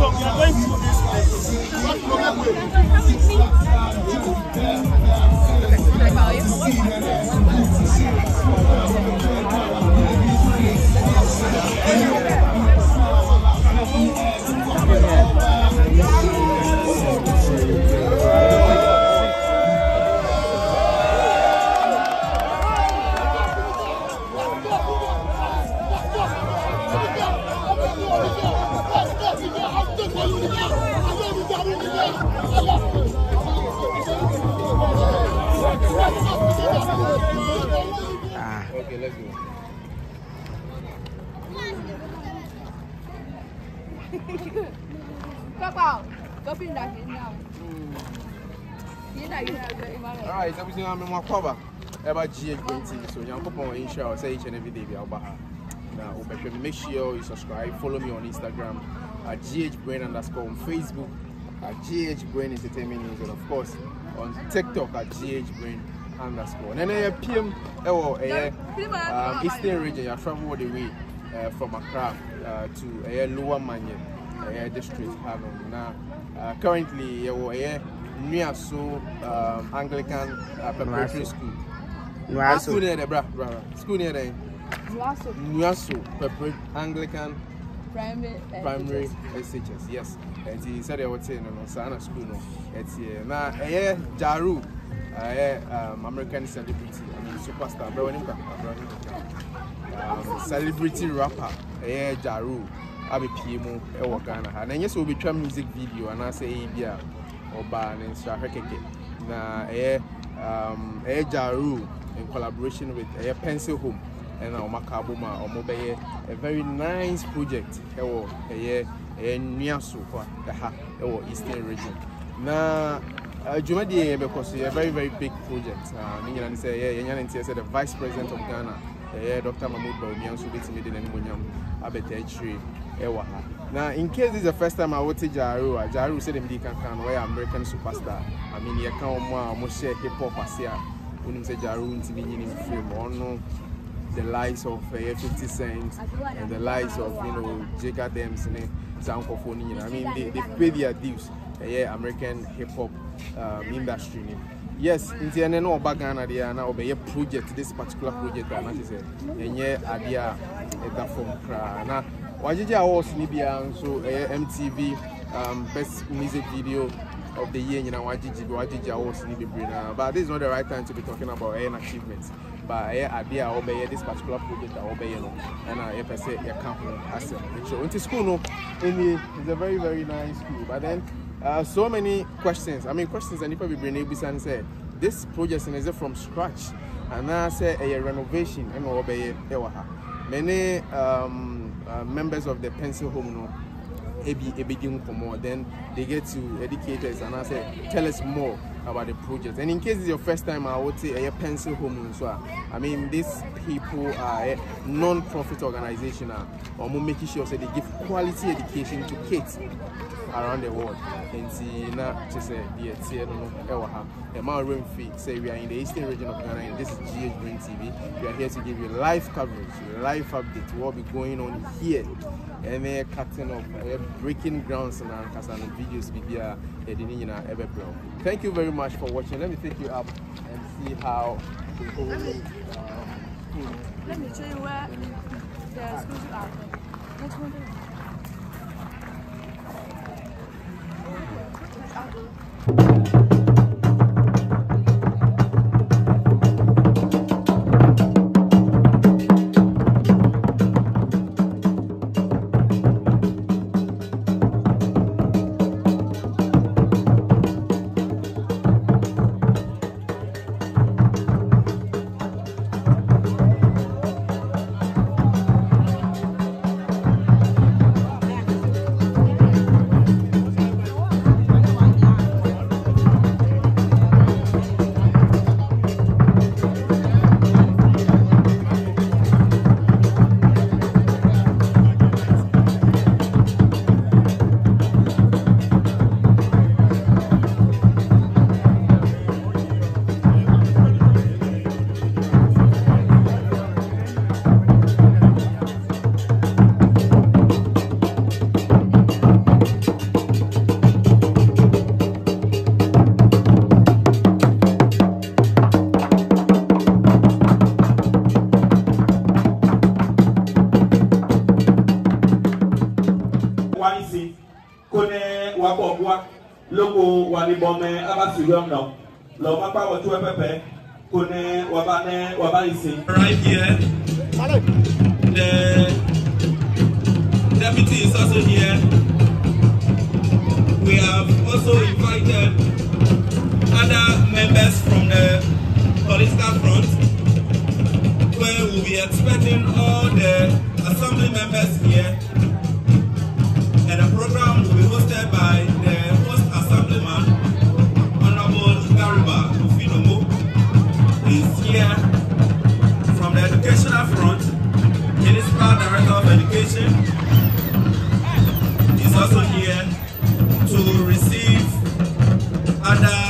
So we are going through this place. What problem with Okay, let's go. Các bảo có pin đặc đến nào? Pin đặc đến nào vậy mà All right, so we see I'm in my cover. About GH20. So, young couple on Insha, say each and every day, Now, make sure you subscribe. Follow me on Instagram at GH Brain underscore on Facebook at GH Brain Entertainment News, and of course on TikTok at GH Brain underscore. And then I PM, oh, eh, um, Eastern region, I travel all the way uh, from Accra uh, to uh, Lower Manyan uh, district. Having now, uh, currently, uh, uh, Nuaso um, Anglican uh, Preparatory School. Ah, School near there, bra. School near there. Nuaso Nuaso Anglican primary eh, primary SHS yes nti sɛdeɛ wɔte no no saa na school no ɛteɛ na ɛyɛ jaru ɛyɛ um, american celebrity i mean superstar. Brɛ wɔnim kakra brɛ wɔnim kakra celebrity rapper ɛyɛ jaru abɛpie mu ɛwɔ ghana ha na ɛnyɛ sɛ wɔbɛtwa music video anaasɛ ɛyɛ bi a ɔbaa ne nsrahwɛ kɛkɛ na ɛyɛ um, ɛyɛ jaru in collaboration with ɛyɛ pencil home ɛna ɔmo aka abom a ɔmo bɛyɛ a very nice project ɛwɔ ɛyɛ ɛyɛ nnua so hɔ ɛha ɛwɔ eastern region. Na dwumadie yɛ bɛkɔ so yɛ very very big project. Ne nyinaa ne sɛ yɛ yɛnya ne nteɛ sɛ the vice president of ghana. Ɛyɛ dr mahmood baumia nso bɛtumi de n'animonyam abɛta akyire ɛwɔ ha na in case this is the first time a wote jaro a jaro sɛ dem di kankan no wɔyɛ american superstar? I mean yɛka wɔn a wɔhyɛ hip hop ase a wonim sɛ jaro ntumi nyini mfiri mu ɔno the likes of uh, 50 Cent and the likes of you know Jigga Dems and. You know, I mean they, they pay their dues. Uh, yeah, American hip hop um, industry. ni. Yes, nti ɛne no ɔba Ghana deɛ na ɔbɛyɛ project this particular project a na kyerɛ sɛ ɛnyɛ adeɛ a ɛda fam koraa na wagyegye awards ni biara nso ɛyɛ MTV um, best music video of the year nyinaa wagyegye bi wagyegye awards ni bebree na but this is not the right time to be talking about ɛyɛ achievements but ɛyɛ adeɛ a wɔbɛyɛ this particular project a wɔbɛyɛ no ɛna yɛpɛ sɛ yɛka ho asɛm ɛkyerɛ nti school no ɛni is a very very nice school but then uh, so many questions. I mean questions a nipa bebree na ebisa ne sɛ this project is it from scratch anaasɛ ɛyɛ renovation ɛna wɔbɛyɛ ɛwɔ ha. Many um, uh, members of the pencil home no ebi ebedi nkɔmɔ then they get to educate us and I say tell us more about the project. And in case it's your first time I would say a pencil home so ah, I mean these people are a non-profit organization uh, or making sure say they give quality education to kids around the world. Nti na kyerɛ sɛ deɛ teɛ no eh, no ɛwɔ ha ɛma ɔrɛm fi sɛ we are in the eastern region of ghana and this is gh brain tv we are here to give you live coverage live update what will be going on here ɛmɛ cutting up ɛyɛ breaking grounds na nkasa no videos video editing in our ne thank you very much for watching let me take you up and see how the whole uh, hmm. let me show you where the schools are which wɔmɛ aba fi yɔm nɔ lɛ wɔmɛ akpa wɔtu ɛpɛpɛ ko nɛ wɔba nɛ wɔba yi right here. The deputy is also here. We have also invited other members from the political front where we will be expecting all the assembly members here. And the program will be hosted by the Director of Education is also here to receive other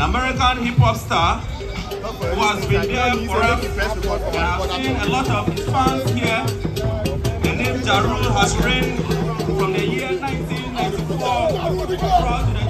an American hip hop star who has been there for us. And I've seen a lot of his fans here. The name Ja Rule has reigned from the year 1994 to the 2000s.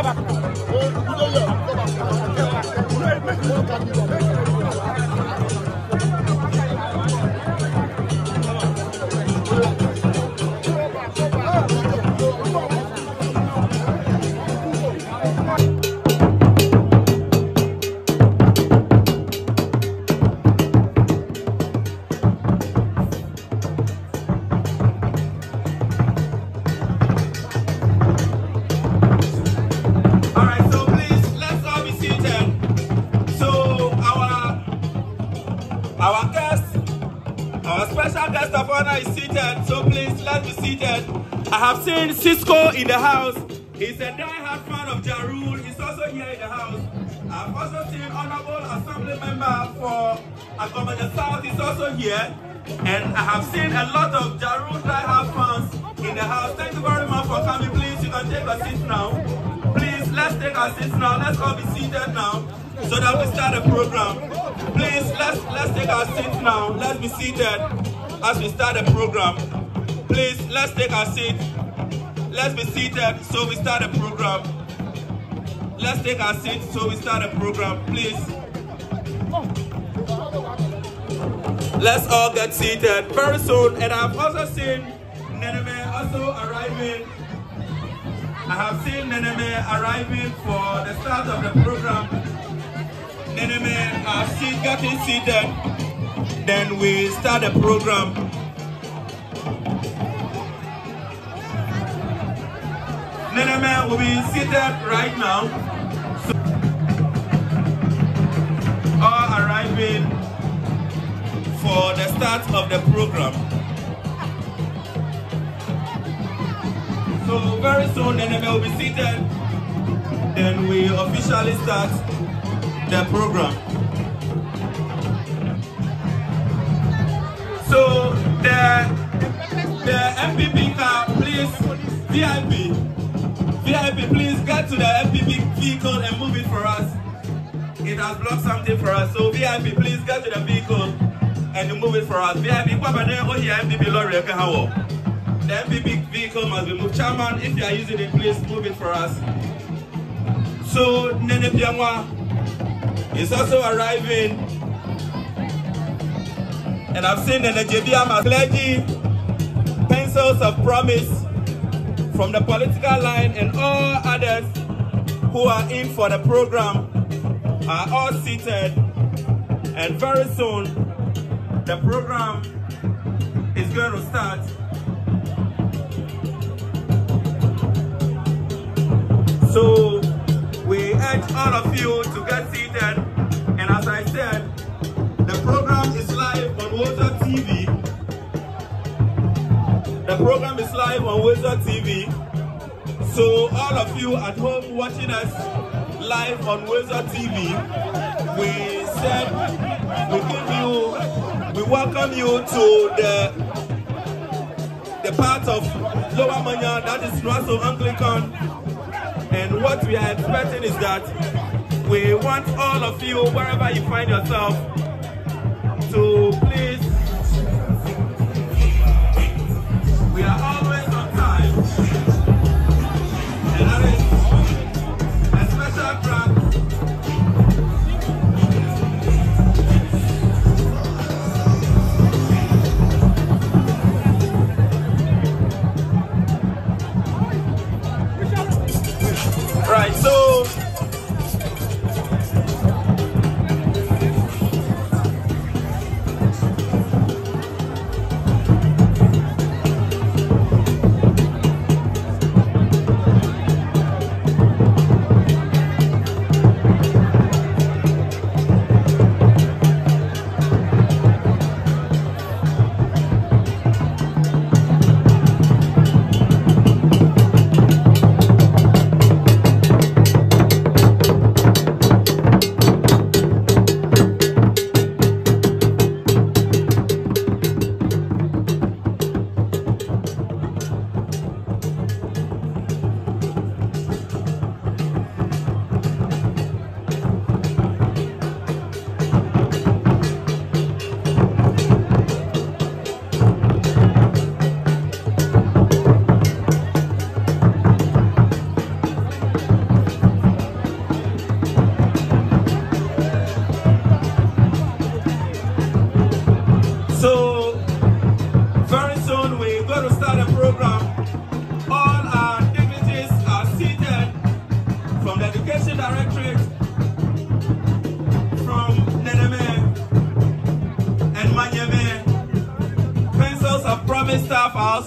Mira, guest is seated. So please let's be seated. I have seen Cisco in the house. He's a die-hard fan of Ja Rule. He's also here in the house. I've also seen Honorable Assembly Member for Agomanya South. He's also here. And I have seen a lot of Ja Rule die-hard fans in the house. Thank you very much for coming. Please, you can take a seat now. Please, let's take our seats now. Let's all be seated now so that we start the program. Please, let's let's take our seats now. Let's be seated as we start the program. Please, let's take our seats. Let's be seated so we start the program. Let's take our seats so we start the program, please. Let's all get seated very soon. And I've also seen Neneme also arriving. I have seen Neneme arriving for the start of the program. Neneme, our seat getting seated. Then we start the program. Neneme will be seated right now. So, all arriving for the start of the program. So very soon Neneme will be seated. Then we officially start the program. So the the MPP car, please, VIP, VIP, please get to the MPP vehicle and move it for us. It has blocked something for us. So VIP, please get to the vehicle and move it for us. VIP, Papa, oh here MPP lorry, okay, how? The MPP vehicle must be moved. Chairman, if you are using it, please move it for us. So Nene Piangwa is also arriving. And I've seen Nene Jebiama clergy, pencils of promise from the political line and all others who are in for the program are all seated. And very soon, the program is going to start. So we urge all of you to get seated. Program is live on Woza TV. The program is live on Woza TV. So all of you at home watching us live on Woza TV, we said we give you, we welcome you to the the part of Lower Manya that is Nuaso Anglican and what we are expecting is that we want all of you, wherever you find yourself, to please.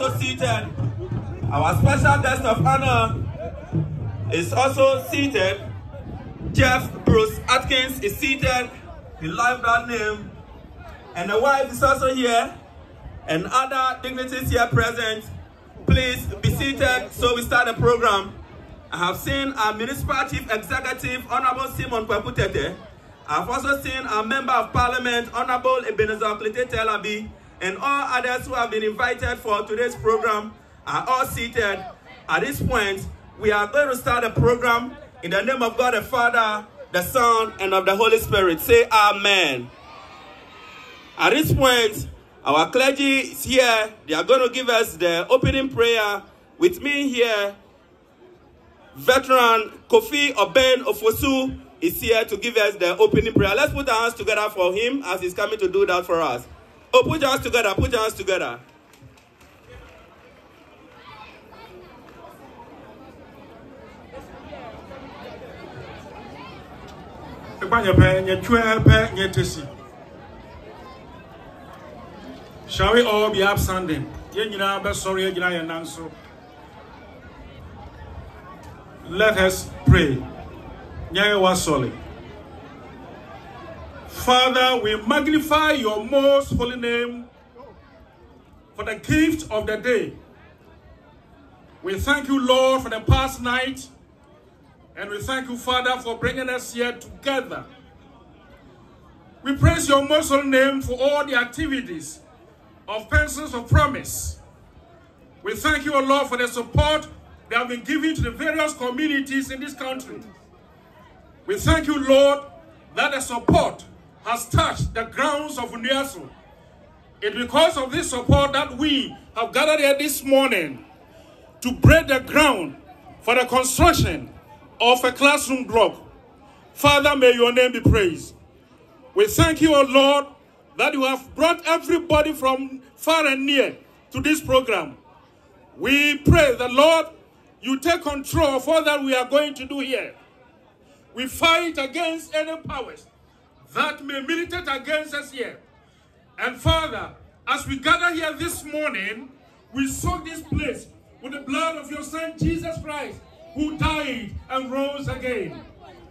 Also seated. Our special guest of honor is also seated. Jeff Bruce Atkins is seated. He loved that name. And the wife is also here. And other dignitaries here present. Please be seated so we start the program. I have seen our Municipal Chief Executive, Honorable Simon Kwekutete. I have also seen our Member of Parliament, Honorable Ebenezer Klete Telabi, and all others who have been invited for today's program are all seated. At this point, we are going to start the program in the name of God the Father, the Son, and of the Holy Spirit. Say Amen. At this point, our clergy is here. They are going to give us the opening prayer. With me here, veteran Kofi Oben Ofosu is here to give us the opening prayer. Let's put our hands together for him as he's coming to do that for us. Oh, put your hands together, put your hands together. Shall we all be upstanding? Let us pray. Nyɛ wasɔre. Father, we magnify your most holy name for the gift of the day. We thank you, Lord, for the past night. And we thank you, Father, for bringing us here together. We praise your most holy name for all the activities of Pencils of Promise. We thank you, O Lord, for the support they have been giving to the various communities in this country. We thank you, Lord, that the support has touched the grounds of Uniasu. It's because of this support that we have gathered here this morning to break the ground for the construction of a classroom block. Father, may your name be praised. We thank you, O Lord, that you have brought everybody from far and near to this program. We pray the Lord, you take control of all that we are going to do here. We fight against any powers that may militate against us here. And Father, as we gather here this morning, we soak this place with the blood of your Son Jesus Christ, who died and rose again.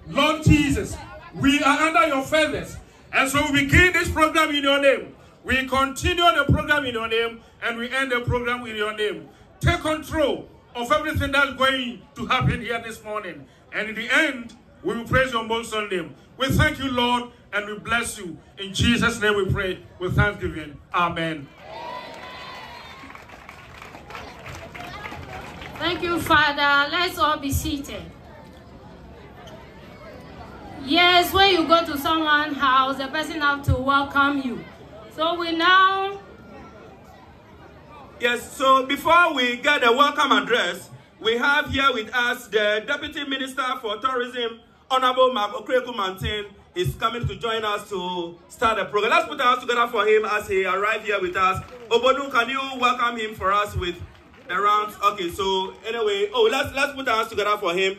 Lord Jesus, we are under your feathers. And so we begin this program in your name. We continue the program in your name, and we end the program in your name. Take control of everything that's going to happen here this morning. And in the end, we will praise your most holy name. We thank you, Lord, and we bless you. In Jesus' name we pray with thanksgiving. Amen. Thank you, Father. Let's all be seated. Yes, when you go to someone's house, the person have to welcome you. So we now. Yes, so before we get the welcome address, we have here with us the Deputy Minister for Tourism, Honorable Mark Okraku Mantey, is coming to join us to start the program. Let's put our hands together for him as he arrived here with us. Obodu, can you welcome him for us with the rounds? Okay, so anyway, oh, let's let's put our hands together for him.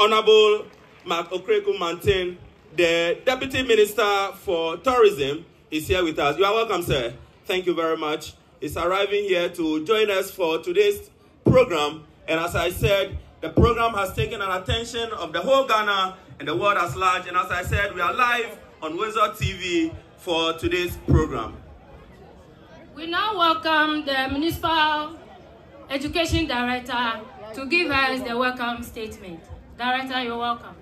Honorable Mark Okraku Mantey, the Deputy Minister for Tourism, is here with us. You are welcome, sir. Thank you very much. He's arriving here to join us for today's program. And as I said, the program has taken an attention of the whole Ghana and the world as large. And as I said, we are live on Wizard TV for today's program. We now welcome the Municipal Education Director to give us the welcome statement. Director, you're welcome.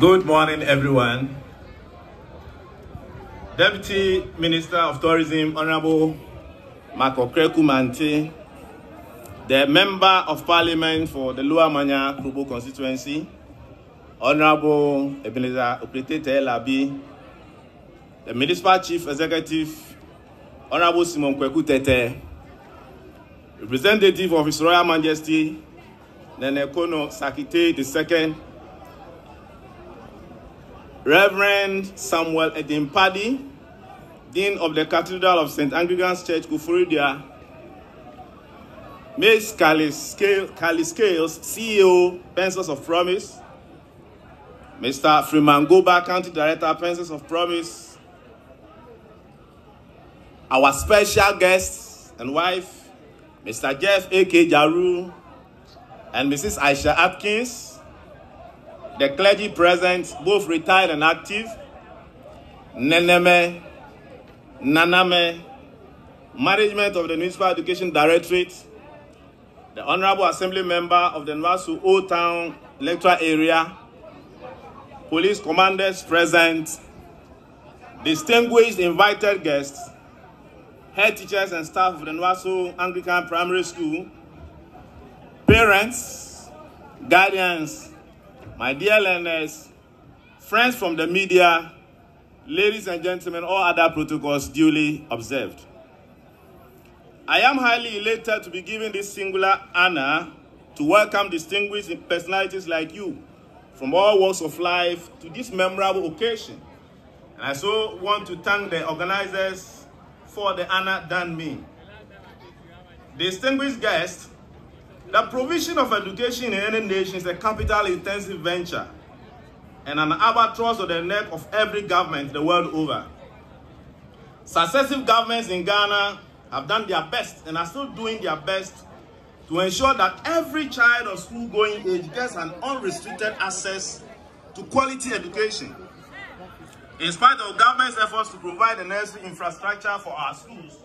Good morning, everyone. Deputy Minister of Tourism, Honorable Mark Okraku Mantey, the Member of Parliament for the Lower Manya Krubo constituency, Honorable Ebenezer Okrete Labi, the Municipal Chief Executive, Honorable Simon Kweku Tete, Representative of His Royal Majesty, Nene Kono Sakite II, Reverend Samuel Edimpadi, Dean of the Cathedral of St. Anglican's Church, Kufuridia, Miss Callie Scales, CEO, Pencils of Promise, Mr. Freeman Goba, County Director, Pensions of Promise, our special guest and wife, Mr. Jeff A.K. Jaru, and Mrs. Aisha Atkins, the clergy present, both retired and active, Neneme, Naname, management of the Municipal Education Directorate, the Honorable Assembly Member of the Nwasu Old Town Electoral Area, police commanders present, distinguished invited guests, head teachers and staff of the Nwasu Anglican Primary School, parents, guardians, my dear learners, friends from the media, ladies and gentlemen, all other protocols duly observed. I am highly elated to be given this singular honor to welcome distinguished personalities like you from all walks of life to this memorable occasion. And I so want to thank the organizers for the honor done me. Distinguished guests, the provision of education in any nation is a capital-intensive venture and an albatross on the neck of every government the world over. Successive governments in Ghana have done their best and are still doing their best to ensure that every child of school-going age gets an unrestricted access to quality education. In spite of government's efforts to provide the necessary infrastructure for our schools,